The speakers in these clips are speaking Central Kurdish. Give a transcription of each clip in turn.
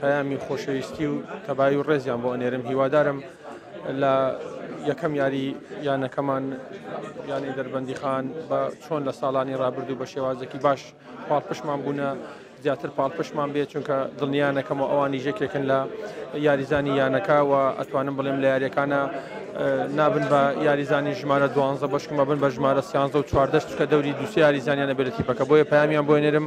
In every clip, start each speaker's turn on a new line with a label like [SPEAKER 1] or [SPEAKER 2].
[SPEAKER 1] پەیامی خۆشەویستی و تەبایی و ڕێزیان بۆ ئەنێرم هیوادارم لە یەکەم یاری یانەکەمان یانی دەربەندی خان بە چۆن لە ساڵانی ڕابردوو بە شێوازێکی باش پاڵپشمان بوونە زیاتر پاڵپشمان بێت چونکە دڵنیانەکەم و ئەوانی ژێکێکن لە یاریزانی یانەکە و ئەتوانم بڵێم لە یاریەکانە نابن بە یاریزانی ژمارە دوانزە بەشکمە بن بە ژمارە سیانزە و چواردەش چکە دەوری دووسیاری زانیانە بێتی پەکە بۆیە پامیان بۆێنرم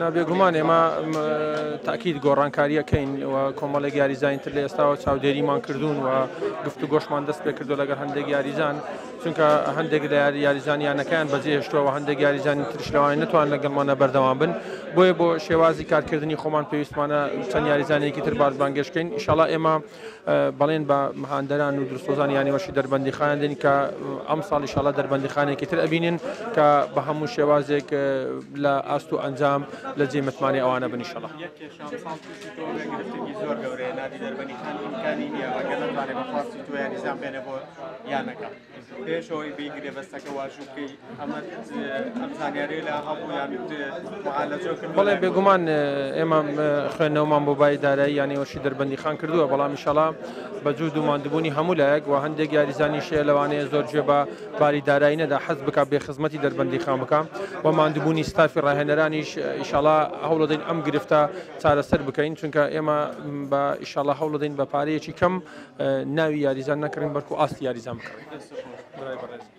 [SPEAKER 1] نا بێگومان ئێمە تاکیید گۆڕانکارییەکەین و کۆمەڵێک یاریزانین تر لە ئێستاوە چاودێریمان کردوون و گفت و گۆشمان دەست پێ کردو لەگەڵ هەندێک یاریزان چونکە هەندێک لە یاری یاریزانیانەکەیان بەجێ هێشتووەوە هەندێک یاریزانانی ترش لەوانەیە نەتوان لەگەڵمانە بەردەوام بن بۆیە بۆ شێوازی کارکردنی خۆمان پێویستمانە چەند یاریزانێکی تر بازبانگێشکەین ئیشاڵا ئێمە بەڵێن بە هاندەران و دروستخۆزانی یانەوەشی دەربەندیخان دەین کە ئەمساڵ ئیشاڵا دەربەندیخانێکی تر ئەبینین کە بە هەموو شێوازێک لە ئاست و ئەنجام لە جێی متمانەی ئەوانە
[SPEAKER 2] بن ئیشەڵا. پێش ئەوەی بی گرێبەستەکە واژوو بکەی ئەمە ئەم زانیارەیە لە هەبوو یان معالەجە کرد
[SPEAKER 1] بەڵێ بێگومان ئێمە خوێندنەوەمان بۆ بای دارایی یانی وەشی دەربەندی خان کردووە بەڵام ئیشەڵا بە جوود و ماندبوونی هەموو لایەک و هەندێک یاریزانی شێ لەوانەیە زۆر گوێ بە باری دارایی نەدا حەز بک بێ خزمەتی دەربەندی خان بکە و ماندبوونی ستافی ڕاهێنەرانیش ئیشەڵا هەوڵدەین ئەم گرفتە چارەسەر بکەین چونکە ئێمە بە ئیشەڵا هەوڵدەین بە پارەیەکی کەم ناوی یاریزان نەکڕین بەلکو ئاستی یاریزان بکڕین.